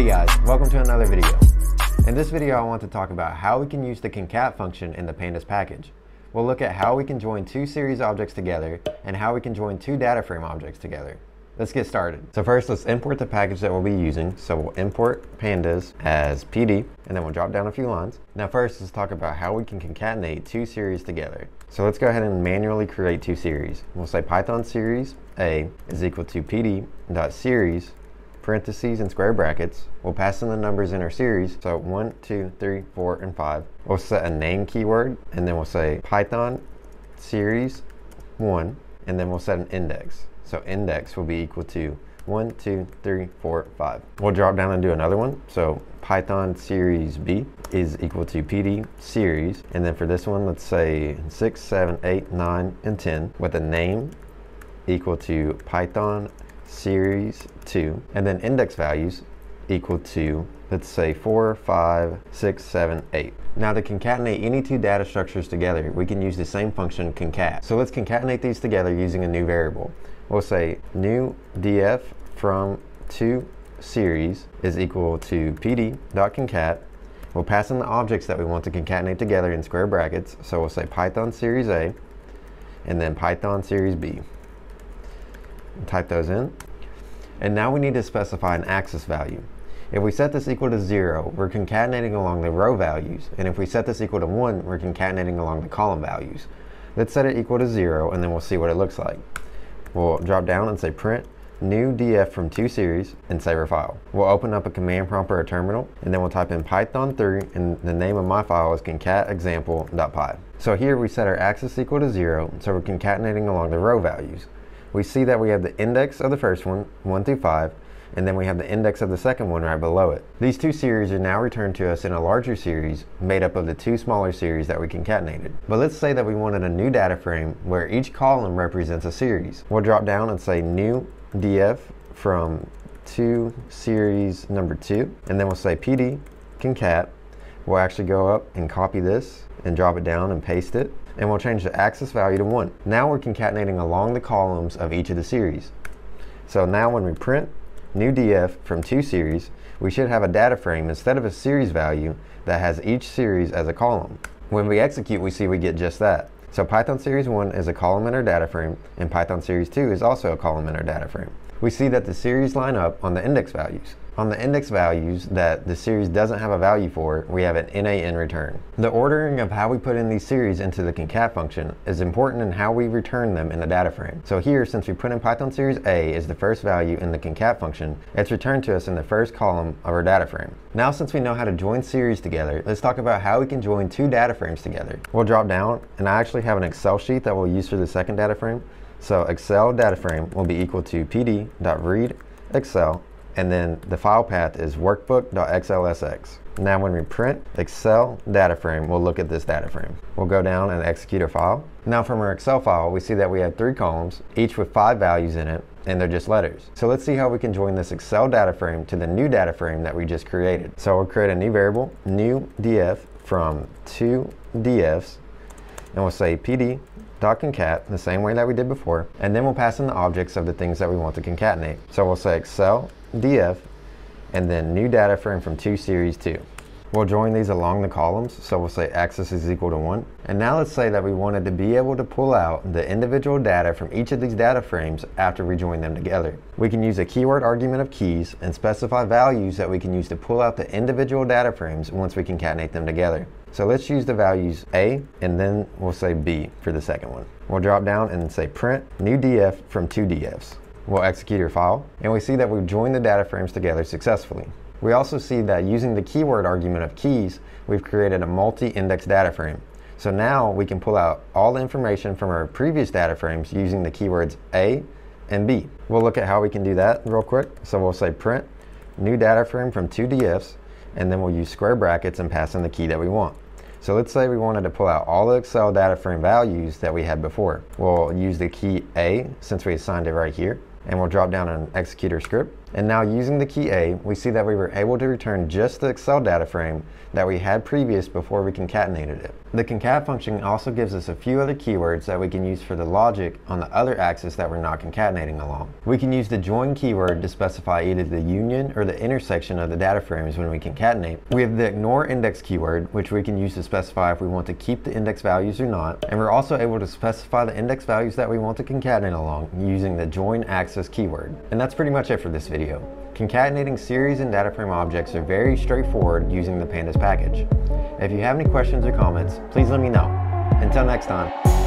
Hey guys, welcome to another video. In this video I want to talk about how we can use the concat function in the pandas package. We'll look at how we can join two series objects together and how we can join two data frame objects together. Let's get started. So first let's import the package that we'll be using. So we'll import pandas as PD and then we'll drop down a few lines. Now first let's talk about how we can concatenate two series together. So let's go ahead and manually create two series. We'll say Python series A is equal to PD.series parentheses and square brackets. We'll pass in the numbers in our series. So one, two, three, four, and five. We'll set a name keyword and then we'll say Python series one, and then we'll set an index. So index will be equal to one, two, three, four, five. We'll drop down and do another one. So Python series B is equal to PD series. And then for this one, let's say six, seven, eight, nine, and 10 with a name equal to Python series 2, and then index values equal to, let's say 4, 5, 6, 7, 8. Now to concatenate any two data structures together, we can use the same function concat. So let's concatenate these together using a new variable. We'll say new df from 2 series is equal to pd.concat. We'll pass in the objects that we want to concatenate together in square brackets. So we'll say Python series A and then Python series B type those in. And now we need to specify an axis value. If we set this equal to 0, we're concatenating along the row values. And if we set this equal to 1, we're concatenating along the column values. Let's set it equal to 0, and then we'll see what it looks like. We'll drop down and say print new df from two series and save our file. We'll open up a command prompt or a terminal, and then we'll type in python3, and the name of my file is concatexample.py. So here we set our axis equal to 0, so we're concatenating along the row values we see that we have the index of the first one, 1 through 5, and then we have the index of the second one right below it. These two series are now returned to us in a larger series made up of the two smaller series that we concatenated. But let's say that we wanted a new data frame where each column represents a series. We'll drop down and say new df from 2 series number 2, and then we'll say pd concat. We'll actually go up and copy this and drop it down and paste it and we'll change the axis value to 1. Now we're concatenating along the columns of each of the series. So now when we print new df from two series, we should have a data frame instead of a series value that has each series as a column. When we execute, we see we get just that. So Python series 1 is a column in our data frame, and Python series 2 is also a column in our data frame. We see that the series line up on the index values. On the index values that the series doesn't have a value for, we have an NA in return. The ordering of how we put in these series into the concat function is important in how we return them in the data frame. So here, since we put in Python series A as the first value in the concat function, it's returned to us in the first column of our data frame. Now since we know how to join series together, let's talk about how we can join two data frames together. We'll drop down, and I actually have an Excel sheet that we'll use for the second data frame. So Excel data frame will be equal to pd.read Excel and then the file path is workbook.xlsx. Now when we print Excel data frame, we'll look at this data frame. We'll go down and execute our file. Now from our Excel file, we see that we have three columns, each with five values in it, and they're just letters. So let's see how we can join this Excel data frame to the new data frame that we just created. So we'll create a new variable, new df from two dfs, and we'll say pd.concat the same way that we did before, and then we'll pass in the objects of the things that we want to concatenate. So we'll say Excel df, and then new data frame from 2 series 2. We'll join these along the columns, so we'll say axis is equal to 1. And now let's say that we wanted to be able to pull out the individual data from each of these data frames after we join them together. We can use a keyword argument of keys and specify values that we can use to pull out the individual data frames once we concatenate them together. So let's use the values A and then we'll say B for the second one. We'll drop down and say print new df from two dfs. We'll execute your file, and we see that we've joined the data frames together successfully. We also see that using the keyword argument of keys, we've created a multi-index data frame. So now we can pull out all the information from our previous data frames using the keywords A and B. We'll look at how we can do that real quick. So we'll say print new data frame from two DFs, and then we'll use square brackets and pass in the key that we want. So let's say we wanted to pull out all the Excel data frame values that we had before. We'll use the key A since we assigned it right here and we'll drop down an executor script. And now using the key A, we see that we were able to return just the Excel data frame that we had previous before we concatenated it. The concat function also gives us a few other keywords that we can use for the logic on the other axis that we're not concatenating along. We can use the join keyword to specify either the union or the intersection of the data frames when we concatenate. We have the ignore index keyword, which we can use to specify if we want to keep the index values or not. And we're also able to specify the index values that we want to concatenate along using the join axis keyword. And that's pretty much it for this video. Concatenating series and data frame objects are very straightforward using the pandas package. If you have any questions or comments, please let me know. Until next time.